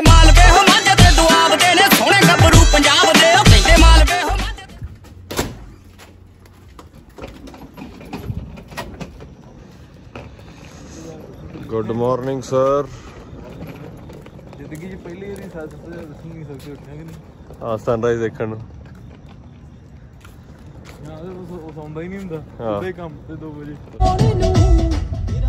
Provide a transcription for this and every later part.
ਕਹਿੰਦੇ ਮਾਲਵੇ ਹੋ ਮਾਝੇ ਦੇ ਦੁਆਬ ਦੇ ਨੇ ਸੋਹਣੇ ਗੱਭਰੂ ਪੰਜਾਬ ਦੇ ਉਹ ਕਹਿੰਦੇ ਮਾਲਵੇ ਹੋ ਮਾਝੇ ਗੁੱਡ ਮਾਰਨਿੰਗ ਸਰ ਜ਼ਿੰਦਗੀ 'ਚ ਪਹਿਲੀ ਵਾਰੀ ਸੱਤ ਤੋਂ ਦੱਸ ਨਹੀਂ ਸਕਦੇ ਉੱਠਿਆ ਕਿ ਨਹੀਂ। ਹਾਂ ਸਨਰਾਈਜ਼ ਦੇਖਣ ਨੂੰ। ਨਾ ਉਹ ਸੌਂਦਾ ਹੀ ਨਹੀਂ ਹੁੰਦਾ। ਉਹਦੇ ਕੰਮ ਤੇ 2 ਵਜੇ।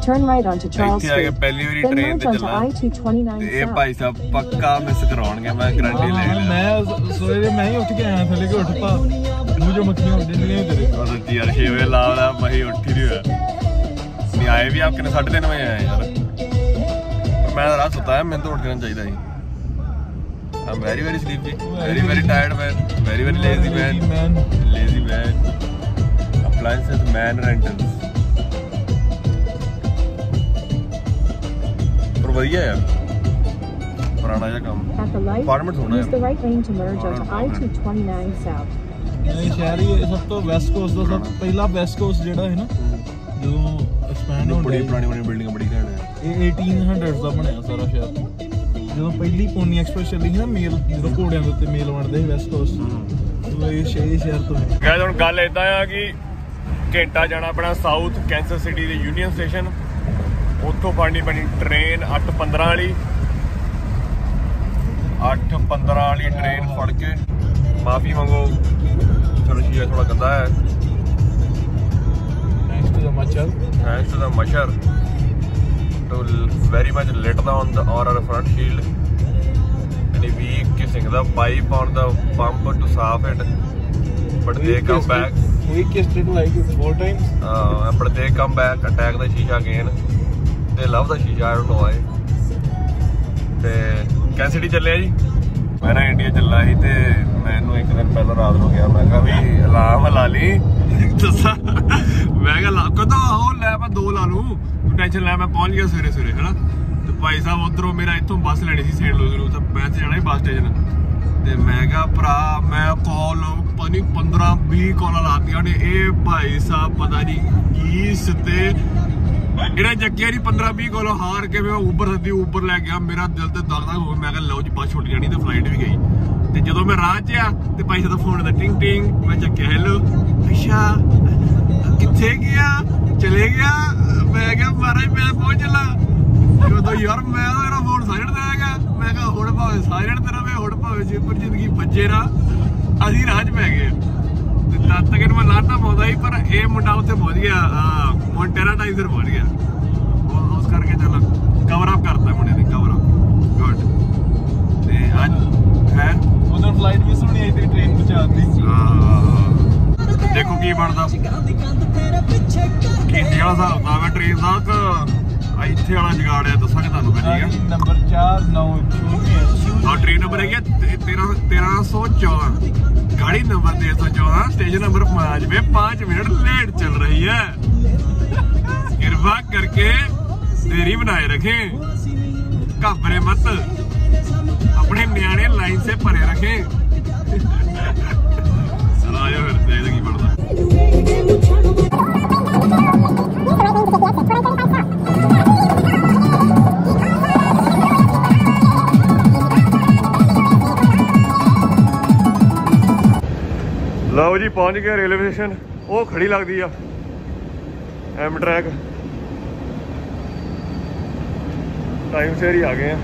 Turn right onto Charles ਇੱਥੇ ਆ ਕੇ. ਪਹਿਲੀ ਵਾਰੀ ਟ੍ਰੇਨ ਤੇ ਚੱਲਾਂ। I-229 ਤੇ ਇਹ. ਭਾਈ ਸਾਹਿਬ ਪੱਕਾ ਮਿਸ ਕਰਾਉਣਗੇ ਮੈਂ ਗਰੰਟੀ ਲੈ ਲਿਆ। ਮੈਂ ਸਵੇਰੇ ਮੈਂ ਹੀ ਉੱਠ ਕੇ ਆਇਆ ਥੱਲੇ ਕਿ ਉੱਠ ਪਾ ਮੂੰਹ ਜੋ ਮੱਖੀਆਂ ਉੱਡਣੀਆਂ ਤੇਰੇ ਉਹ ਸੱਚੀ ਯਾਰ 6 ਵਜੇ ਲਾਉਂਦਾ ਮਹੀ ਉੱਠ ਹੀ ਨਹੀਂ ਹੋਇਆ। ਨਹੀਂ ਆਏ ਵੀ ਆਪ ਕਿਨੇ 3:30 ਵਜੇ ਆਏ ਯਾਰ। ਮੈਂ ਤਾਂ ਰਾਤ ਸੁੱਤਾ ਹੈ ਮੈਨੂੰ ਤਾਂ ਉੱਠ ਜਾਣਾ ਚਾਹੀਦਾ ਸੀ। I'm very very sleepy very very tired man very very lazy man man lazy man appliances man rentals ਵਧੀਆ ਯਾਰ ਪੁਰਾਣਾ ਜਿਹਾ ਕੰਮ। At the light, Apartment ਹੋਣਾ use ਹੈ। the right lane to merge onto Apartment. I-229 South. ਇਹ ਸ਼ਹਿਰ ਹੀ ਇਹ ਸਭ ਤੋਂ ਵੈਸਟ ਕੋਸਟ ਦਾ ਸਭ ਪਹਿਲਾ ਵੈਸਟ ਕੋਸਟ ਜਿਹੜਾ ਹੈ ਨਾ ਜਦੋਂ ਐਕਸਪੈਂਡ ਹੁੰਦਾ ਬੜੀ ਪੁਰਾਣੀ ਪੁਰਾਣੀ ਬਿਲਡਿੰਗ ਬੜੀ ਘੈਂਟ ਹੈ। ਇਹ 1800s ਦਾ ਬਣਿਆ ਸਾਰਾ ਸ਼ਹਿਰ। ਜਦੋਂ ਪਹਿਲੀ ਪੋਨੀ ਐਕਸਪ੍ਰੈਸ ਚੱਲੀ ਸੀ ਨਾ ਮੇਲ ਜਦੋਂ ਘੋੜਿਆਂ ਦੇ ਉੱਤੇ ਮੇਲ ਵੰਡਦੇ ਸੀ ਵੈਸਟ ਕੋਸਟ ਉਹ ਇਹ ਸ਼ਹਿਰ ਸ਼ਹਿਰ ਤੋਂ ਹੈ। ਗਾਇਸ ਹੁਣ ਗੱਲ ਇਦਾਂ ਆ ਕਿ ਘੰਟਾ ਜਾਣਾ ਆਪਣਾ ਸਾਊਥ ਕੈਂਸਸ ਸਿਟੀ ਦੇ ਯੂਨੀਅਨ ਸਟੇਸ਼ਨ ਉੱਥੋਂ ਫੜਨੀ ਪੈਣੀ ਟ੍ਰੇਨ 8:15 ਵਾਲੀ 8:15 ਵਾਲੀ ਟ੍ਰੇਨ ਫੜ ਕੇ ਮਾਫੀ ਮੰਗੋ ਚਲੋ ਸ਼ੀਆ ਥੋੜਾ ਗੰਦਾ ਹੈ ਥੈਂਕਸ ਟੂ ਦ ਮਚਲ thanks to the musher to very much lit on the on our front shield and we kissing the pipe on the pump to soften it but they come back we kissed it like four times uh, but they come back attack the shisha again they love the shisha I ਤੇ ਕੈਂਸਿਟੀ ਚੱਲਿਆ ਜੀ? ਮੈਂ ਨਾ India ਚੱਲਾ ਸੀ ਤੇ ਮੈਨੂੰ ਇੱਕ ਦਿਨ ਪਹਿਲਾਂ ਰਾਤ ਨੂੰ ਗਿਆ, ਮੈਂ ਕਿਹਾ ਵੀ ਅਲਾਰਮ ਲਾ ਲਈ। ਦੱਸਾਂ। ਮੈਂ ਕਿਹਾ, ਲਾ ਕਹਿੰਦਾ, ਆਹੋ, ਲੈ ਮੈਂ ਦੋ ਲਾ ਲੂੰ ਤੂੰ ਟੈਨਸ਼ਨ ਲੈ, ਮੈਂ ਪਹੁੰਚ ਗਿਆ ਸਵੇਰੇ ਸਵੇਰੇ, ਹੈਨਾ? ਤੇ ਭਾਈ ਸਾਹਿਬ ਉਧਰੋਂ ਮੇਰਾ ਇੱਥੋਂ ਬੱਸ ਲੈਣੀ ਸੀ ਸੇਂਟ ਲੂਇਸ ਨੂੰ ਤਾਂ ਮੈਂ ਤੇ ਜਾਣਾ ਸੀ ਬੱਸ ਸਟੇਸ਼ਨ ਤੇ ਮੈਂ ਕਿਹਾ, ਭਰਾ, ਮੈਂ ਕਾਲ ਪਨੀ 15 20 ਕਾਲਾਂ ਲਾਤੀਆਂ ਨੇ। ਇਹ ਭਾਈ ਸਾਹਿਬ ਪਤਾ ਨਹੀਂ ਕੀ ਸਤੇ ਇਹਨਾਂ ਜੱਗਿਆ ਦੀ 15 20 ਕੋਲੋਂ, ਹਾਰ ਕੇ ਮੈਂ ਉਬਰ ਸੱਦੀ ਉਬਰ ਲੈ ਗਿਆ, ਮੇਰਾ ਦਿਲ ਤੇ ਦਗ ਹੋ ਮੈਂ ਕਿਹਾ ਲਓ ਜੀ, ਬੱਸ ਛੁੱਟ ਜਾਣੀ ਤੇ ਫਲਾਈਟ ਵੀ ਗਈ। ਤੇ ਜਦੋਂ ਮੈਂ ਰਾਹ 'ਚ ਆ, ਤੇ ਭਾਈ ਸਾਹਿਬ ਫੋਨ ਦਾ ਟਿੰਗ ਟਿੰਗ। ਮੈਂ ਚੱਕਿਆ ਹੈਲੋ ਅੱਛਾ, ਕਿੱਥੇ ਗਿਆ? ਚਲੇ ਗਿਆ? ਮੈਂ ਕਿਹਾ, ਮਹਾਰਾਜ, ਮੈਂ ਪਹੁੰਚ ਚੱਲਾ। ਉਦੋਂ ਯਾਰ, ਮੈਂ ਮੇਰਾ ਫੋਨ ਸਾਇਲੈਂਟ ਤੇ ਆ ਗਿਆ ਮੈਂ ਕਿਹਾ ਹੁਣ ਭਾਵੇਂ ਸਾਇਲੈਂਟ ਤੇ ਰਵੇ ਹੁਣ ਭਾਵੇਂ ਜੇਪਰ ਜ਼ਿੰਦਗੀ ਬੱਜੇ ਨਾ। ਅਸੀਂ ਰਾਹ 'ਚ ਪੈ ਗਏ। ਤੇ ਤਦ ਤੱਕ ਇਹਨੂੰ ਮੈਂ ਲਾਤਾ ਪਾਉਂਦਾ ਸੀ ਪਰ ਇਹ ਮੁੰਡਾ ਉੱਥੇ ਪਹੁੰਚ ਗਿਆ ਮੌਂਟੇਰਾ ਟਾਈਜ਼ਰ ਪਹੁੰਚ ਗਿਆ। ਉਸ ਕਰਕੇ ਚੱਲ ਕਵਰ ਅਪ ਕਰਤਾ ਮੁੰਡੇ ਨੇ ਕਵਰ ਅਪ ਗੁੱਡ ਤੇ ਅੱਜ ਹੈ? ਉਧਰ ਫਲਾਈਟ ਮਿਸ ਹੋਣੀ ਆਈ ਤੇ ਟ੍ਰੇਨ ਪਹੁੰਚਾਤੀ। ਆਹ, ਦੇਖੋ ਕੀ ਬਣਦਾ। ਕੀ ਵਾਲਾ ਹਿਸਾਬ ਹੁੰਦਾ ਮੈਂ ਟ੍ਰੇਨ ਦਾ ਕਿ ਇੱਥੇ ਵਾਲਾ ਜਗਾੜਿਆ ਦੱਸਾਂਗੇ ਤੁਹਾਨੂੰ ਫਿਰ ਠੀਕ ਹੈ? ਨੰਬਰ 490 ਆ ਟ੍ਰੇਨ ਨੰਬਰ ਹੈਗਾ 13 1314 गाड़ी नंबर 314 स्टेशन नंबर पाँच में पाँच मिनट लेट चल रही है कृपा करके देरी बनाए रखें घबरे मत अपने न्याणे लाइन से परे रखें चलो आयो फिर देखते की ਲਓ ਜੀ, ਪਹੁੰਚ ਗਏ ਰੇਲਵੇ ਸਟੇਸ਼ਨ। ਉਹ ਖੜੀ ਲੱਗਦੀ ਆ। ਐਮ ਟਰੈਕ ਟਾਈਮ ਸਿਰ ਹੀ ਆ ਗਏ ਆ।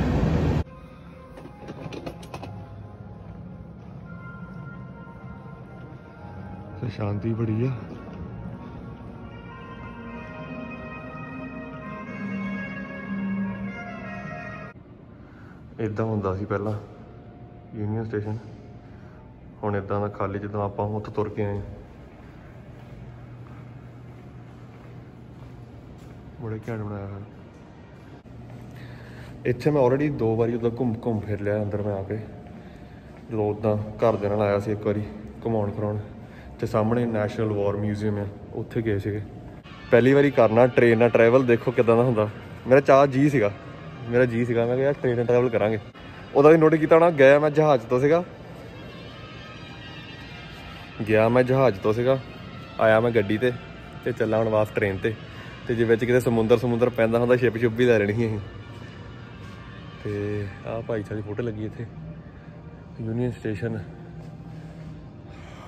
ਤੇ ਸ਼ਾਂਤੀ ਬੜੀ ਆ। ਇਦਾਂ ਹੁੰਦਾ ਸੀ ਪਹਿਲਾਂ। ਯੂਨੀਅਨ ਸਟੇਸ਼ਨ ਹੁਣ ਇਦਾਂ ਦਾ ਖਾਲੀ ਜਦੋਂ ਆਪਾਂ ਉੱਥੇ ਤੁਰ ਕੇ ਆਏ। ਬੜੇ ਘੈਂਟ ਬਣਾਇਆ ਹੋਇਆ। ਇੱਥੇ ਮੈਂ ਆਲਰੇਡੀ ਦੋ ਵਾਰੀ ਉਦੋਂ ਘੁੰਮ ਘੁੰਮ ਫਿਰ ਲਿਆ ਅੰਦਰ ਮੈਂ ਆ ਕੇ। ਜਦੋਂ ਉਦਾਂ ਘਰ ਦੇ ਨਾਲ ਆਇਆ ਸੀ ਇੱਕ ਵਾਰੀ ਘੁਮਾਉਣ ਫਿਰਾਉਣ। ਤੇ ਸਾਹਮਣੇ ਨੈਸ਼ਨਲ ਵਾਰ ਮਿਊਜ਼ੀਅਮ ਹੈ ਉੱਥੇ ਗਏ ਸੀਗੇ। ਪਹਿਲੀ ਵਾਰੀ ਕਰਨਾ ਟ੍ਰੇਨ ਨਾਲ ਟਰੈਵਲ ਦੇਖੋ ਕਿਦਾਂ ਦਾ ਹੁੰਦਾ। ਮੇਰਾ ਚਾਹ ਜੀ ਸੀਗਾ। ਮੇਰਾ ਜੀ ਸੀਗਾ, ਮੈਂ ਕਿਹਾ ਯਾਰ ਟ੍ਰੇਨ ਨਾਲ ਟਰੈਵਲ ਕਰਾਂਗੇ। ਉਹਦਾ ਵੀ ਨੋਟ ਕੀਤਾ ਹੋਣਾ ਗਿਆ ਮੈਂ ਜਹਾਜ਼ ਤੋਂ ਸੀਗਾ। ਗਿਆ ਮੈਂ ਜਹਾਜ਼ ਤੋਂ ਸੀਗਾ ਆਇਆ ਮੈਂ ਗੱਡੀ ਤੇ ਤੇ ਚੱਲਾ ਹੁਣ ਵਾਪਸ ਟ੍ਰੇਨ ਤੇ। ਤੇ ਜੇ ਵਿੱਚ ਕਿਤੇ ਸਮੁੰਦਰ ਸਮੁੰਦਰ ਪੈਂਦਾ ਹੁੰਦਾ ਸ਼ਿਪ ਸ਼ੁਪ ਵੀ ਲੈ ਲੈਣੀ ਸੀ ਅਸੀਂ। ਤੇ ਆਹ ਭਾਈ ਸਾਹਿਬ ਦੀ ਫੋਟੋ ਲੱਗੀ ਇੱਥੇ। ਯੂਨੀਅਨ ਸਟੇਸ਼ਨ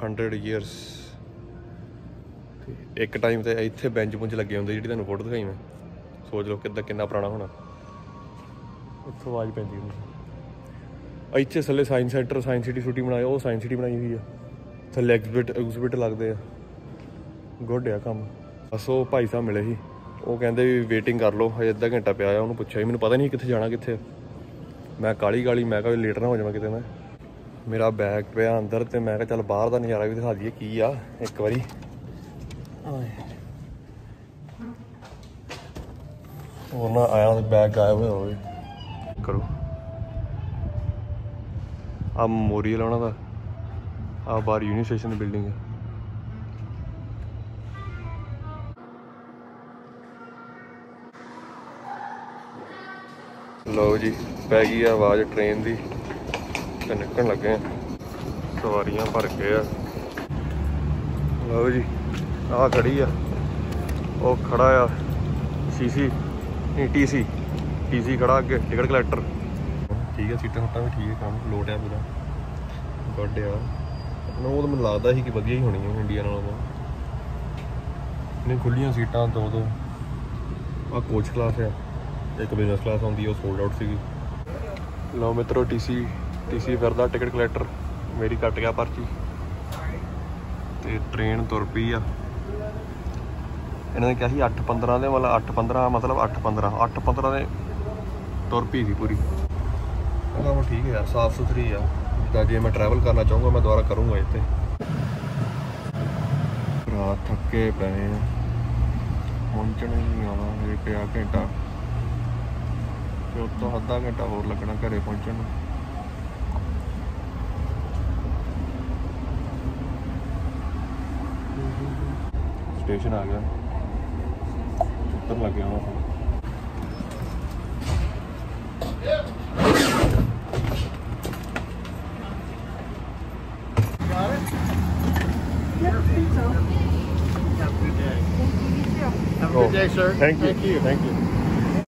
100 ਇਅਰਸ ਇੱਕ ਟਾਈਮ ਤੇ ਇੱਥੇ ਬੈਂਚ ਪੁੰਚ ਲੱਗੇ ਹੁੰਦੇ ਜਿਹੜੀ ਤੁਹਾਨੂੰ ਫੋਟੋ ਦਿਖਾਈ ਮੈਂ। ਸੋਚ ਲਓ ਕਿੱਦਾਂ ਕਿੰਨਾ ਪੁਰਾਣਾ ਹੋਣਾ। ਉੱਥੋਂ ਆਵਾਜ਼ ਪੈਂਦੀ ਹੁੰਦੀ ਇੱਥੇ ਥੱਲੇ ਸਾਇੰਸ ਸੈਂਟਰ ਸਾਇੰਸ ਸਿਟੀ ਛੁੱਟੀ ਬਣਾਇਆ ਉਹ ਸਾਇੰਸ ਸਿਟੀ ਬਣਾਈ ਹੋਈ ਆ। ਥੱਲੇ ਐਗਜ਼ਿਬਿਟ ਐਗਜ਼ਿਬਿਟ ਲੱਗਦੇ ਆ। ਗੁੱਡ ਆ ਕੰਮ। ਉਹ ਭਾਈ ਸਾਹਿਬ ਮਿਲੇ ਸੀ। ਉਹ ਕਹਿੰਦੇ ਵੀ ਵੇਟਿੰਗ ਕਰ ਲਓ ਹਜੇ ਅੱਧਾ ਘੰਟਾ ਪਿਆ ਆ ਉਹਨੂੰ ਪੁੱਛਿਆ ਮੈਨੂੰ ਪਤਾ ਨਹੀਂ ਕਿੱਥੇ ਜਾਣਾ ਕਿੱਥੇ। ਮੈਂ ਕਾਲੀ ਕਾਲੀ ਮੈਂ ਕਿਹਾ ਲੇਟ ਨਾ ਹੋ ਜਾਵਾਂ ਕਿਤੇ ਮੈਂ। ਮੇਰਾ ਬੈਗ ਪਿਆ ਅੰਦਰ ਤੇ ਮੈਂ ਕਿਹਾ ਚੱਲ ਬਾਹਰ ਦਾ ਨਜ਼ਾਰਾ ਵੀ ਦਿਖਾ ਦਈਏ ਕੀ ਆ ਇੱਕ ਵਾਰੀ। ਉਹ ਨਾ ਆਇਆ ਉਹਦਾ ਬੈਗ ਗਾਇਬ ਹੋਇਆ ਹੋਵੇ ਕਰੋ। ਆ ਮੈਮੋਰੀਅਲ ਉਹਨਾਂ ਦਾ। ਆ ਬਾਹਰ ਯੂਨੀ ਸਟੇਸ਼ਨ ਦੀ ਬਿਲਡਿੰਗ ਹੈ। ਲਓ ਜੀ, ਪੈ ਗਈ ਆਵਾਜ਼ ਟ੍ਰੇਨ ਦੀ ਤੇ ਨਿਕਲਣ ਲੱਗੇ ਆ। ਸਵਾਰੀਆਂ ਭਰ ਕੇ ਆ। ਲਓ ਜੀ ਆ ਖੜੀ ਆ। ਉਹ ਖੜਾ ਆ ਸੀਸੀ ਨਹੀਂ ਟੀਸੀ ਟੀਸੀ ਖੜਾ ਅੱਗੇ ਟਿਕਟ ਕਲੈਕਟਰ ਠੀਕ ਆ ਸੀਟਾਂ ਹੁੱਟਾਂ ਵੀ ਠੀਕ ਆ, ਕੰਮ ਲੋਟ ਆ ਪੂਰਾ। ਗੁੱਡ ਆ। ਉਹ ਤਾਂ ਮੈਨੂੰ ਲੱਗਦਾ ਸੀ ਕਿ ਵਧੀਆ ਹੀ ਹੋਣੀਆਂ ਇੰਡੀਆ ਨਾਲੋਂ ਤਾਂ। ਨੇ ਖੁੱਲੀਆਂ ਸੀਟਾਂ ਦੋ ਦੋ। ਆ ਕੋਚ ਕਲਾਸ ਆ। ਇੱਕ ਬਿਜ਼ਨਸ ਕਲਾਸ ਆਉਂਦੀ ਉਹ ਸੋਲਡ ਆਊਟ ਸੀਗੀ। ਲਓ ਮਿੱਤਰੋ ਟੀਸੀ ਟੀਸੀ ਫਿਰਦਾ ਟਿਕਟ ਕਲੈਕਟਰ ਮੇਰੀ ਕੱਟ ਗਿਆ ਪਰਚੀ। ਤੇ ਟ੍ਰੇਨ ਤੁਰ ਪਈ ਆ। ਇਹਨਾਂ ਨੇ ਕਿਹਾ ਸੀ 8:15 ਦੇ ਵਾਲਾ 8:15 ਮਤਲਬ 8:15 8:15 ਦੇ ਤੁਰ ਪਈ ਸੀ ਪੂਰੀ। ਉਹ ਠੀਕ ਹੈ ਯਾਰ ਸਾਫ਼ ਸੁਥਰੀ ਆ। ਜਿੱਦਾਂ ਜੇ ਮੈਂ ਟਰੈਵਲ ਕਰਨਾ ਚਾਹੂੰਗਾ, ਮੈਂ ਦੁਬਾਰਾ ਕਰੂੰਗਾ ਇੱਥੇ। ਰਾਤ ਥੱਕੇ ਪਏ ਆ। ਪਹੁੰਚਣ ਨਹੀਂ ਆਉਣਾ ਹਜੇ ਪਿਆ ਘੰਟਾ। ਤੇ ਉੱਤੋਂ ਅੱਧਾ ਘੰਟਾ ਹੋਰ ਲੱਗਣਾ ਘਰੇ ਪਹੁੰਚਣ ਨੂੰ। ਸਟੇਸ਼ਨ ਆ ਗਿਆ। ਉੱਤਰ ਲੱਗ ਗਿਆ Good day, sir. Thank you. Thank you. Thank you.